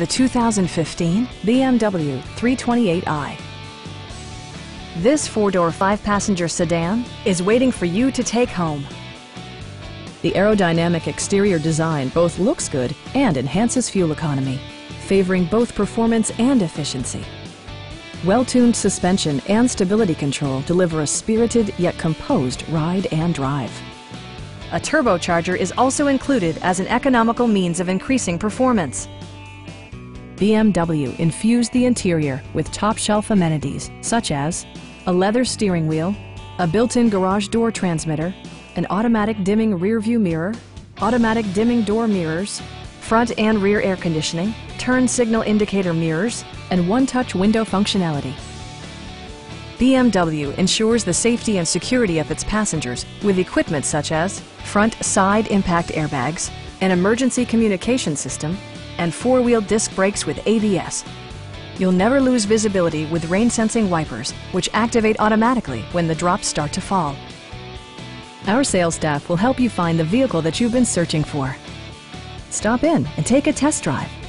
the 2015 BMW 328i. This four-door, five-passenger sedan is waiting for you to take home. The aerodynamic exterior design both looks good and enhances fuel economy, favoring both performance and efficiency. Well-tuned suspension and stability control deliver a spirited yet composed ride and drive. A turbocharger is also included as an economical means of increasing performance. BMW infused the interior with top-shelf amenities such as a leather steering wheel, a built-in garage door transmitter, an automatic dimming rear-view mirror, automatic dimming door mirrors, front and rear air conditioning, turn signal indicator mirrors, and one-touch window functionality. BMW ensures the safety and security of its passengers with equipment such as front side impact airbags, an emergency communication system, and four-wheel disc brakes with ABS. You'll never lose visibility with rain-sensing wipers, which activate automatically when the drops start to fall. Our sales staff will help you find the vehicle that you've been searching for. Stop in and take a test drive.